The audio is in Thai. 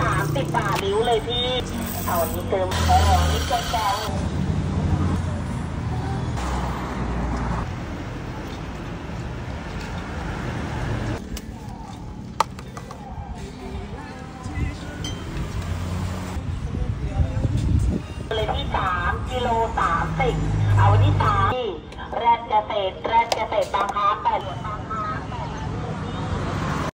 สามสิบบาทนิ้วเลยพี่ เอาอันนี้เติมอ๋อนี่แกงเลยที่สามกิโลสามสิบเอาวันนี้สามแรดเกษตรแรดเกษตรบางค้แดบาง